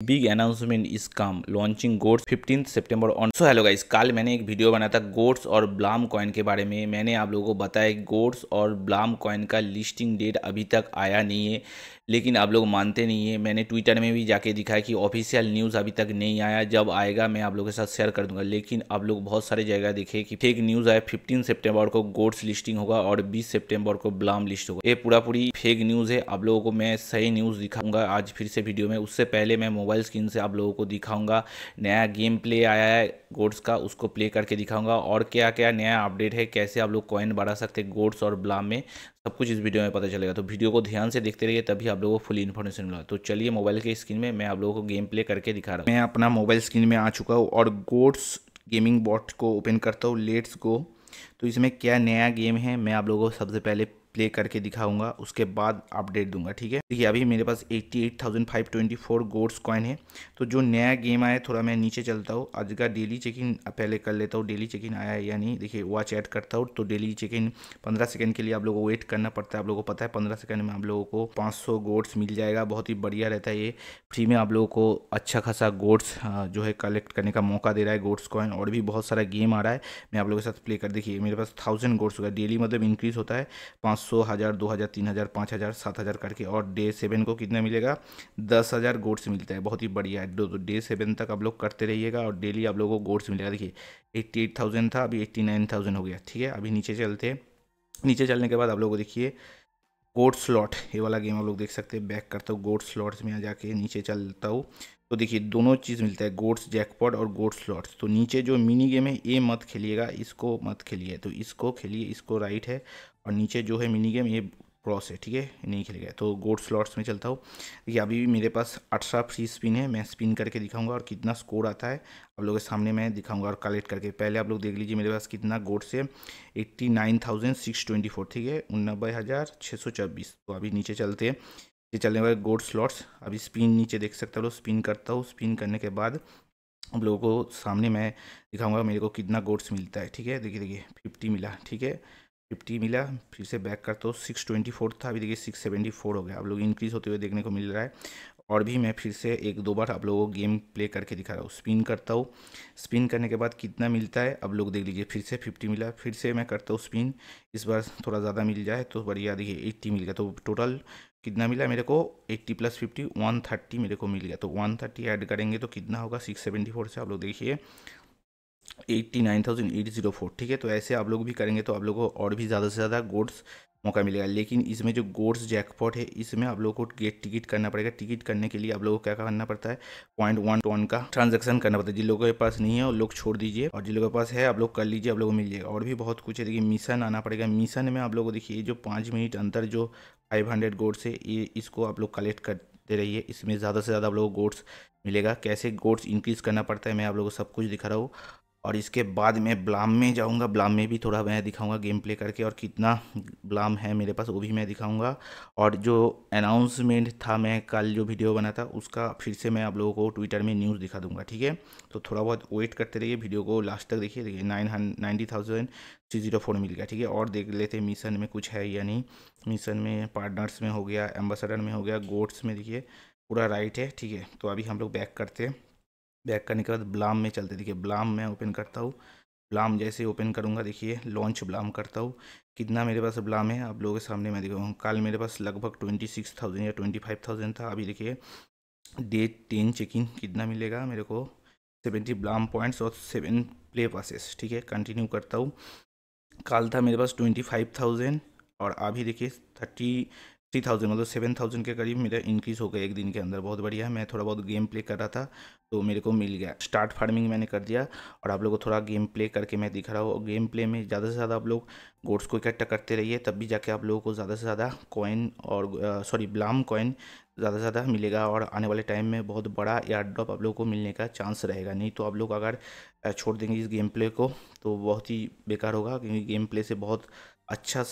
Big announcement is come launching Goats 15 September on so hello guys कल मैंने एक video बनाया था गोड्स और ब्लाम कॉइन के बारे में। मैंने आप लोगों को बताया गोड्स और ब्लाम कॉइन का लिस्टिंग डेट अभी तक आया नहीं है, लेकिन आप लोग मानते नहीं है। मैंने ट्विटर में भी जाके दिखाया कि ऑफिशियल न्यूज़ अभी तक नहीं आया। जब आएगा, मैं आप लोगों के साथ शेयर कर दूँगा। लेकिन आप लोग बहुत सारे जगह देखे कि फेक न्यूज़ आया फिफ्टीन सेप्टेम्बर को गोड्स लिस्टिंग होगा और बीस सेप्टेम्बर को ब्लाम लिस्ट होगा। ये पूरा पूरी फेक न्यूज़ है। आप लोगों को मैं सही न्यूज़ दिखाऊँगा आज फिर से वीडियो में। उससे पहले मैं मोबाइल स्क्रीन से आप लोगों को दिखाऊँगा। नया गेम प्ले आया है गोड्स का, उसको प्ले करके दिखाऊँगा। और क्या क्या नया अपडेट है, कैसे आप लोग कॉइन बढ़ा सकते हैं गोड्स और ब्लाम में, सब कुछ इस वीडियो में पता चलेगा। तो वीडियो को ध्यान से देखते रहिए, तभी आप लोगों को फुल इन्फॉर्मेशन मिला तो चलिए मोबाइल के स्क्रीन में मैं आप लोगों को गेम प्ले करके दिखा रहा हूँ। मैं अपना मोबाइल स्क्रीन में आ चुका हूँ और गोड्स गेमिंग बॉट को ओपन करता हूँ। लेट्स गो तो इसमें क्या नया गेम है, मैं आप लोगों को सबसे पहले प्ले करके दिखाऊँगा उसके बाद अपडेट दूँगा ठीक है? देखिए अभी मेरे पास 88,524 गोड्स कॉइन है। तो जो नया गेम आया थोड़ा मैं नीचे चलता हूँ। आज का डेली चेक इन पहले कर लेता हूँ डेली चेक इन आया है या नहीं देखिए वॉच ऐड करता हूँ तो डेली चेक इन पंद्रह सेकंड के लिए आप लोगों को वेट करना पड़ता है। आप लोगों को पता है पंद्रह सेकंड में आप लोगों को पाँच सौ गोड्स मिल जाएगा बहुत ही बढ़िया रहता है ये। फ्री में आप लोगों को अच्छा खासा गोड्स जो है कलेक्ट करने का मौका दे रहा है गोड्स कॉइन और भी बहुत सारा गेम आ रहा है मैं आप लोगों के साथ प्ले कर देखिए मेरे पास थाउज़ेंड गोड्स होगा। डेली मतलब इंक्रीज होता है पाँच सौ हज़ार, दो हज़ार, तीन हज़ार, पाँच हज़ार, सात हज़ार करके और डे सेवन को कितना मिलेगा? दस हज़ार गोड्स मिलता है। बहुत ही बढ़िया। है डे सेवन तक आप लोग करते रहिएगा और डेली आप लोगों को गोड्स मिलेगा। देखिए, एट्टी एट थाउज़ेंड था, अभी एट्टी नाइन थाउज़ेंड हो गया। ठीक है? अभी नीचे चलते नीचे चलने के बाद आप लोग देखिए गोड स्लॉट ये वाला गेम आप लोग देख सकते हैं। बैक करता हूँ गोड स्लॉट्स में जाके नीचे चलता हूँ। तो देखिए, दोनों चीज़ मिलता है गोड्स जैकपॉट और गोड स्लॉट्स तो नीचे जो मिनी गेम है, ये मत खेलिएगा, इसको मत खेलिए। तो इसको खेलिए, इसको राइट है। और नीचे जो है मिनी गेम ये क्रॉस है, ठीक है? नहीं खेलेगा तो गोड स्लॉट्स में चलता हूँ। देखिए, अभी भी मेरे पास अठारह फ्री स्पिन है, मैं स्पिन करके दिखाऊँगा और कितना स्कोर आता है आप लोगों के सामने मैं दिखाऊँगा और कलेक्ट करके। पहले आप लोग देख लीजिए, मेरे पास कितना गोड से eighty nine thousand six twenty four ठीक है? उन्नबे हज़ार छः सौ छब्बीस। तो अभी नीचे चलते हैं। ये चलने वाले गोड स्लॉट्स अभी स्पिन नीचे देख सकते हो स्पिन करता हूँ। स्पिन करने के बाद आप लोगों को सामने मैं दिखाऊँगा मेरे को कितना गोड्स मिलता है, ठीक है? देखिए देखिए फिफ्टी मिला, ठीक है? फिफ्टी मिला, फिर से बैक करता हूँ सिक्स ट्वेंटी फोर था, अभी देखिए सिक्स सेवेंटी फोर हो गया। आप लोग इंक्रीज़ होते हुए देखने को मिल रहा है। और भी मैं फिर से एक दो बार आप लोगों को गेम प्ले करके दिखा रहा हूँ। स्पिन करता हूँ। स्पिन करने के बाद कितना मिलता है अब लोग देख लीजिए, फिर से फिफ्टी मिला, फिर से मैं करता हूँ स्पिन इस बार थोड़ा ज़्यादा मिल जाए तो बढ़िया, देखिए एट्टी मिल गया। तो टोटल कितना मिला मेरे को? Eighty plus fifty one thirty मेरे को मिल गया। तो वन थर्टी ऐड करेंगे तो कितना होगा? सिक्स सेवेंटी फोर से आप लोग देखिए। Eighty nine thousand eight zero four, ठीक है? तो ऐसे आप लोग भी करेंगे तो आप लोगों को और भी ज़्यादा से ज़्यादा गोड्स मौका मिलेगा। लेकिन इसमें जो गोड्स जैकपॉट है, इसमें आप लोगों को गेट टिकट करना पड़ेगा। टिकट करने के लिए आप लोगों को क्या करना पड़ता है? पॉइंट वन टू वन का ट्रांजेक्शन करना पड़ता है। जिन लोगों के पास नहीं है वो लोग छोड़ दीजिए। और जिन लोगों के पास है, आप लोग कर लीजिए, आप लोगों को मिल जाएगा। और भी बहुत कुछ है। देखिए मिशन आना पड़ेगा। मिशन में आप लोग को देखिए, जो पाँच मिनट अंतर जो फाइव हंड्रेड गोड्स है, ये इसको आप लोग कलेक्ट करते रहिए। इसमें ज़्यादा से ज़्यादा आप लोगों को गोड्स मिलेगा। कैसे गोड्स इंक्रीज़ करना पड़ता है, मैं आप लोगों को सब कुछ दिखा रहा हूँ। और इसके बाद मैं ब्लाम में जाऊँगा। ब्लाम में भी थोड़ा मैं दिखाऊँगा गेम प्ले करके और कितना ब्लाम है मेरे पास, वो भी मैं दिखाऊँगा। और जो अनाउंसमेंट था, मैं कल जो वीडियो बना था, उसका फिर से मैं आप लोगों को ट्विटर में न्यूज़ दिखा दूँगा, ठीक है? तो थोड़ा बहुत वेट करते रहिए वीडियो को लास्ट तक देखिए। देखिए nine ninety thousand three zero four मिल गया, ठीक है? और देख लेते मिशन में कुछ है या नहीं। मिशन में पार्टनर्स में हो गया एम्बेसडर में हो गया गोड्स में देखिए, पूरा राइट है, ठीक है? तो अभी हम लोग बैक करते हैं। बैक करने के बाद ब्लाम में चलते देखिए, ब्लाम मैं ओपन करता हूँ। ब्लाम जैसे ओपन करूँगा, देखिए, लॉन्च ब्लाम करता हूँ। कितना मेरे पास ब्लाम है, आप लोगों के सामने मैं दिखाऊँ। कल मेरे पास लगभग ट्वेंटी सिक्स थाउज़ेंड या ट्वेंटी फाइव थाउज़ेंड था। अभी देखिए, डे टेन चेकिंग कितना मिलेगा मेरे को? सेवेंटी ब्लाम पॉइंट्स और सेवन प्ले पासेस, ठीक है? कंटिन्यू करता हूँ। कल था मेरे पास ट्वेंटी फाइव थाउज़ेंड और अभी देखिए, थर्टी थ्री थाउज़ेंड मतलब सेवन थाउज़ेंड के करीब मेरा इंक्रीज़ हो गया एक दिन के अंदर। बहुत बढ़िया है, मैं थोड़ा बहुत गेम प्ले कर रहा था तो मेरे को मिल गया। स्टार्ट फ़ार्मिंग मैंने कर दिया और आप लोग को थोड़ा गेम प्ले करके मैं दिखा रहा हूँ। और गेम प्ले में ज़्यादा से ज़्यादा आप लोग गोड्स को इकट्ठा करते रहिए, तब भी जाके आप लोगों को ज़्यादा से ज़्यादा कॉइन और सॉरी ब्लाम कॉइन ज़्यादा से ज़्यादा मिलेगा और आने वाले टाइम में बहुत बड़ा एयर ड्रॉप आप लोगों को मिलने का चांस रहेगा। नहीं तो आप लोग अगर छोड़ देंगे इस गेम प्ले को तो बहुत ही बेकार होगा, क्योंकि गेम प्ले से बहुत अच्छा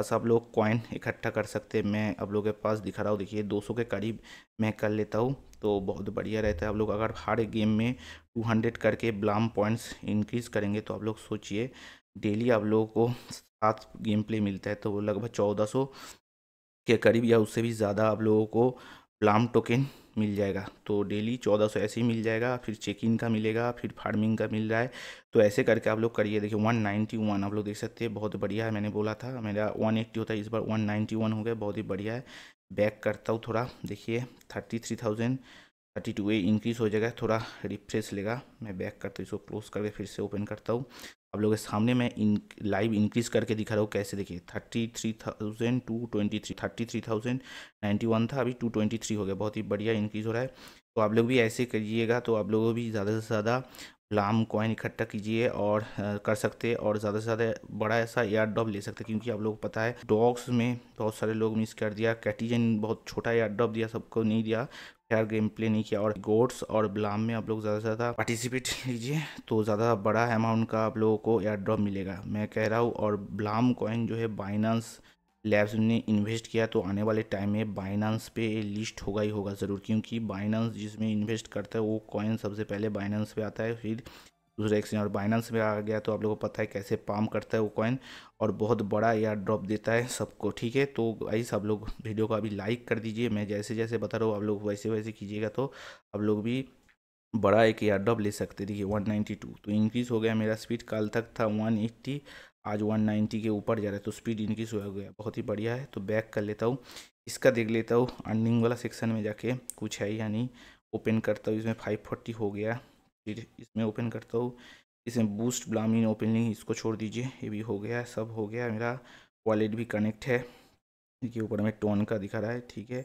बस आप लोग कॉइन इकट्ठा कर सकते हैं। मैं आप लोगों के पास दिखा रहा हूँ। देखिए 200 के करीब मैं कर लेता हूँ तो बहुत बढ़िया रहता है। आप लोग अगर हर गेम में 200 करके ब्लाम पॉइंट्स इंक्रीज़ करेंगे तो आप लोग सोचिए डेली आप लोगों को सात गेम प्ले मिलता है तो लगभग चौदह के करीब या उससे भी ज़्यादा आप लोगों को प्लाम टोकन मिल जाएगा। तो डेली चौदह सौ ऐसे ही मिल जाएगा, फिर चेक इन का मिलेगा, फिर फ़ार्मिंग का मिल रहा है। तो ऐसे करके आप लोग करिए, देखिए वन नाइन्टी वन आप लोग देख सकते हैं, बहुत बढ़िया है, मैंने बोला था, मेरा वन एट्टी होता है, इस बार वन नाइन्टी वन हो गया, बहुत ही बढ़िया है। बैक करता हूँ थोड़ा, देखिए, thirty three thousand, thirty two ए इंक्रीज़ हो जाएगा, थोड़ा रिफ्रेश लेगा। मैं बैक करता हूँ, इसको क्लोज करके फिर से ओपन करता हूँ। आप लोगों के सामने मैं इन लाइव इंक्रीज करके दिखा रहा हूँ, कैसे देखिए thirty three thousand two twenty three thirty three thousand ninety one था, अभी टू ट्वेंटी थ्री हो गया, बहुत ही बढ़िया इंक्रीज़ हो रहा है। तो आप लोग भी ऐसे करिएगा तो आप लोगों भी ज़्यादा से ज़्यादा लाम कॉइन इकट्ठा कीजिए और कर सकते और ज़्यादा से ज़्यादा बड़ा ऐसा एयर ड्रॉप ले सकते क्योंकि आप लोग पता है डॉग्स में बहुत सारे लोग मिस कर दिया कैटिजन बहुत छोटा एयर ड्रॉप दिया, सबको नहीं दिया। फेयर गेम प्ले नहीं किया। और गोड्स और ब्लाम में आप लोग ज़्यादा से ज़्यादा पार्टिसिपेट लीजिए तो ज़्यादा बड़ा अमाउंट का आप लोगों को एयर ड्रॉप मिलेगा। मैं कह रहा हूँ, और ब्लाम कॉइन जो है बाइनांस लैब्स ने इन्वेस्ट किया तो आने वाले टाइम में बाइनांस पे लिस्ट होगा ही होगा ज़रूर, क्योंकि बाइनांस जिसमें इन्वेस्ट करता है, वो कॉइन सबसे पहले बाइनांस पे आता है, फिर दूसरे एक्सचेंज और बाइनांस में आ गया तो आप लोगों को पता है कैसे पाम करता है वो कॉइन और बहुत बड़ा एयर ड्रॉप देता है सबको, ठीक है? तो भाई सब लोग वीडियो को अभी लाइक कर दीजिए, मैं जैसे जैसे बता रहा हूँ, आप लोग वैसे वैसे कीजिएगा तो आप लोग भी बड़ा एक एयर ड्रॉप ले सकते देखिए 192 तो इंक्रीज़ हो गया मेरा स्पीड कल तक था 180 आज 190 के ऊपर जा रहा है तो स्पीड इंक्रीज हो गया, बहुत ही बढ़िया है तो बैक कर लेता हूँ। इसका देख लेता हूँ अर्निंग वाला सेक्शन में जाके कुछ है या नहीं ओपन करता हूँ, इसमें 540 हो गया। फिर इसमें ओपन करता हूँ। इसमें बूस्ट ब्लामिन ओपन नहीं, इसको छोड़ दीजिए। ये भी हो गया, सब हो गया। मेरा वॉलेट भी कनेक्ट है। देखिए, ऊपर में टोन का दिखा रहा है, ठीक है।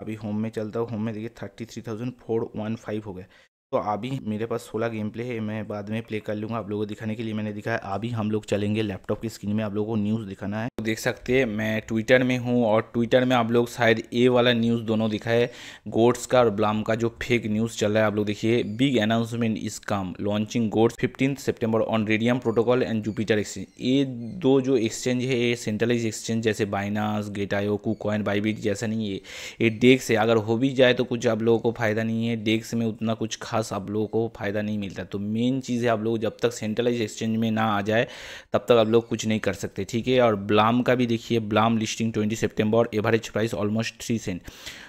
अभी होम में चलता हूँ। होम में देखिए thirty three thousand four one five हो गया। तो अभी मेरे पास सोलह गेम प्ले है, मैं बाद में प्ले कर लूँगा आप लोगों को दिखाने के लिए मैंने दिखाया अभी हम लोग चलेंगे लैपटॉप की स्क्रीन में, आप लोगों को न्यूज़ दिखाना है। तो देख सकते हैं, मैं ट्विटर में हूँ और ट्विटर में आप लोग शायद ए वाला न्यूज़ दोनों दिखाए। गोड्स का और ब्लाम का जो फेक न्यूज़ चल रहा है, आप लोग देखिए। Big announcement is come launching Goats fifteen September on Raydium protocol and Jupiter exchange ये दो जो एक्सचेंज है, ये सेंट्रलाइज एक्सचेंज जैसे बाइनास गेटायो कॉइन बाईबिट जैसा नहीं है। ये डेक्स है अगर हो भी जाए तो कुछ आप लोगों को फ़ायदा नहीं है। डेक्स में उतना कुछ खास आप लोगों को फ़ायदा नहीं मिलता। तो मेन चीज़ है आप लोग जब तक सेंट्रलाइज एक्सचेंज में ना आ जाए, तब तक आप लोग कुछ नहीं कर सकते, ठीक है? और ब्लाम का भी देखिए Blum listing twenty September average price almost three cent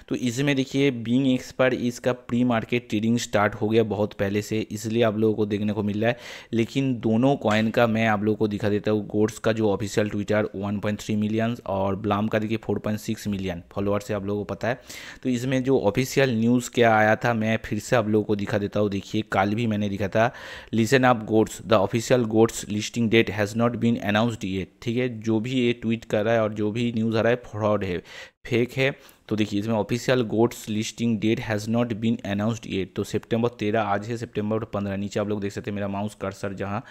तो इसमें देखिए बींग एक्सपर्ट इसका प्री मार्केट ट्रेडिंग स्टार्ट हो गया बहुत पहले से, इसलिए आप लोगों को देखने को मिल रहा है। लेकिन दोनों कॉइन का मैं आप लोगों को दिखा देता हूँ। गोड्स का जो ऑफिशियल ट्विटर 1.3 मिलियन और ब्लाम का देखिए 4.6 मिलियन फॉलोअर्स से आप लोगों को पता है। तो इसमें जो ऑफिशियल न्यूज़ क्या आया था, मैं फिर से आप लोगों को दिखा देता हूँ। देखिए, कल भी मैंने दिखा था listen up Goats the official Goats listing date has not been announced ये ठीक है? जो भी ये ट्वीट कर रहा है और जो भी न्यूज़ आ रहा है फ्रॉड है फेक है। तो देखिए, इसमें official Goats listing date has not been announced yet तो सितंबर तेरह, आज है सितंबर पंद्रह, नीचे आप लोग देख सकते हैं, मेरा माउस कर्सर जहाँ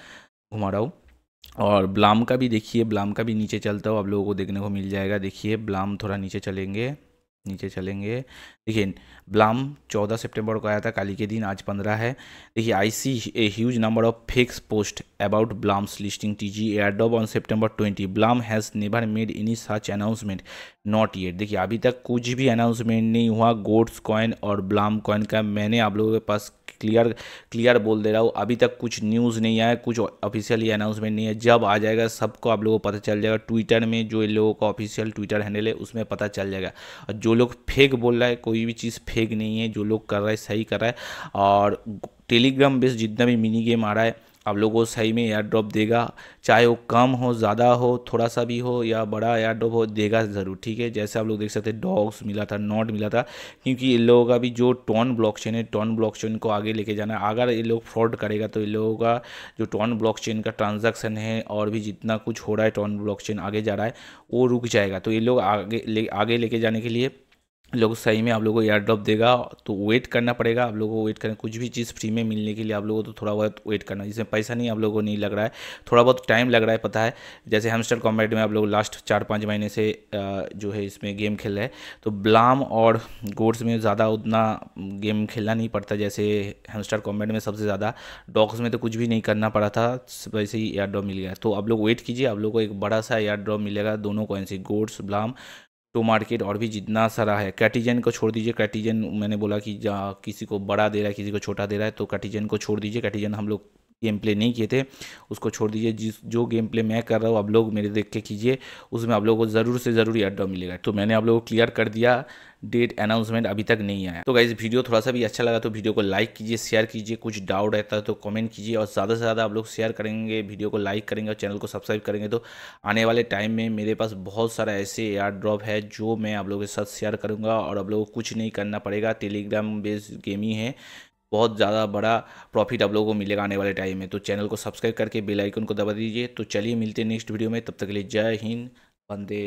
घुमा रहा हूँ। और ब्लाम का भी देखिए ब्लाम का भी नीचे चलता हो, आप लोगों को देखने को मिल जाएगा। देखिए ब्लाम थोड़ा नीचे चलेंगे। नीचे चलेंगे। देखिए, ब्लाम 14 सितंबर को आया था, काली के दिन, आज 15 है। देखिए I see a huge number of fakes post about Blum's listing T G airdrop on September 20 Blum has never made any such announcement not yet देखिए, अभी तक कुछ भी अनाउंसमेंट नहीं हुआ गोड्स कॉइन और ब्लाम कॉइन का मैंने आप लोगों के पास क्लियर क्लियर बोल दे रहा हूँ। अभी तक कुछ न्यूज़ नहीं आया, कुछ ऑफिशियली अनाउंसमेंट नहीं है। जब आ जाएगा, सबको आप लोगों को पता चल जाएगा। ट्विटर में जो इन लोगों का ऑफिशियल ट्विटर हैंडल है, उसमें पता चल जाएगा। और जो लोग फेक बोल रहा है, कोई भी चीज़ फेक नहीं है। जो लोग कर रहा है, सही कर रहा है। और टेलीग्राम बेस जितना भी मिनी गेम आ रहा है आप लोगों को सही में एयर ड्रॉप देगा। चाहे वो कम हो, ज़्यादा हो थोड़ा सा भी हो या बड़ा एयर ड्रॉप हो, देगा ज़रूर, ठीक है? जैसे आप लोग देख सकते हैं डॉग्स मिला था नॉट मिला था, क्योंकि इन लोगों का भी जो टॉन ब्लॉकचेन है टॉन ब्लॉकचेन को आगे लेके जाना है। अगर ये लोग फ्रॉड करेगा तो इन लोगों का जो टॉन ब्लॉकचेन का ट्रांजेक्शन है और भी जितना कुछ हो रहा है टॉन ब्लॉकचेन आगे जा रहा है, वो रुक जाएगा। तो ये लोग आगे ले, आगे लेके जाने के लिए लोग सही में आप लोगों को एयर ड्रॉप देगा तो वेट करना पड़ेगा। आप लोगों को वेट करना, कुछ भी चीज़ फ्री में मिलने के लिए आप लोगों को तो थोड़ा बहुत वेट करना। जिसमें पैसा नहीं आप लोगों को नहीं लग रहा है, थोड़ा बहुत टाइम लग रहा है, पता है। जैसे हेमस्टर कॉम्बैट में आप लोग लास्ट चार पाँच महीने से जो है इसमें गेम खेल रहे हैं तो ब्लाम और गोड्स में ज़्यादा उतना गेम खेलना नहीं पड़ता। जैसे हेमस्टर कॉम्बैट में सबसे ज़्यादा डॉग्स में तो कुछ भी नहीं करना पड़ा था वैसे ही एयर ड्रॉप मिल गया। तो आप लोग वेट कीजिए, आप लोग को एक बड़ा सा एयर ड्रॉप मिलेगा दोनों को ऐसे गोड्स ब्लाम टू मार्केट और भी जितना सारा है। कैटिजन को छोड़ दीजिए। कैटिजन मैंने बोला कि जा, किसी को बड़ा दे रहा है, किसी को छोटा दे रहा है तो कैटिजन को छोड़ दीजिए। कैटिजन हम लोग गेम प्ले नहीं किए थे, उसको छोड़ दीजिए। जिस, जो गेम प्ले मैं कर रहा हूँ, आप लोग मेरे देख के कीजिए, उसमें आप लोगों को ज़रूर से ज़रूर ड्रॉप मिलेगा। तो मैंने आप लोगों को क्लियर कर दिया, डेट अनाउंसमेंट अभी तक नहीं आया। तो गाइज़ वीडियो थोड़ा सा भी अच्छा लगा तो वीडियो को लाइक कीजिए शेयर कीजिए, कुछ डाउट रहता है तो कमेंट कीजिए और ज़्यादा से ज़्यादा आप लोग शेयर करेंगे, वीडियो को लाइक करेंगे और चैनल को सब्सक्राइब करेंगे। तो आने वाले टाइम में मेरे पास बहुत सारा ऐसे एयर ड्रॉप है जो मैं आप लोगों के साथ शेयर करूँगा और आप लोगों को कुछ नहीं करना पड़ेगा। टेलीग्राम बेस्ड गेम ही है। बहुत ज़्यादा बड़ा प्रॉफिट आप लोगों को मिलेगा आने वाले टाइम में। तो चैनल को सब्सक्राइब करके बेल आइकन को दबा दीजिए। तो चलिए मिलते हैं नेक्स्ट वीडियो में। तब तक के लिए जय हिंद, वंदे